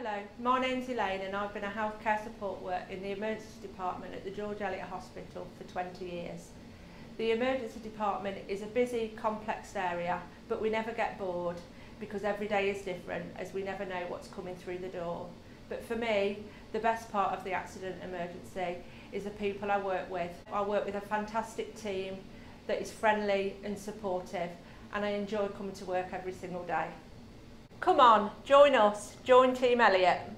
Hello, my name's Elaine and I've been a healthcare support worker in the emergency department at the George Eliot Hospital for 20 years. The emergency department is a busy, complex area, but we never get bored because every day is different as we never know what's coming through the door. But for me, the best part of the accident emergency is the people I work with. I work with a fantastic team that is friendly and supportive and I enjoy coming to work every single day. Come on, join us, join Team Eliot.